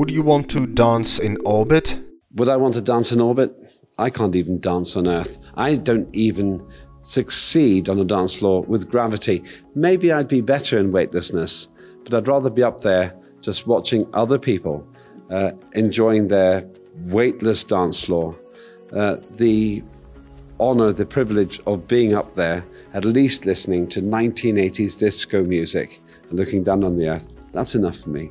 Would you want to dance in orbit? Would I want to dance in orbit? I can't even dance on Earth. I don't even succeed on a dance floor with gravity. Maybe I'd be better in weightlessness, but I'd rather be up there just watching other people uh, enjoying their weightless dance floor. Uh, the honor, the privilege of being up there, at least listening to 1980s disco music and looking down on the earth, that's enough for me.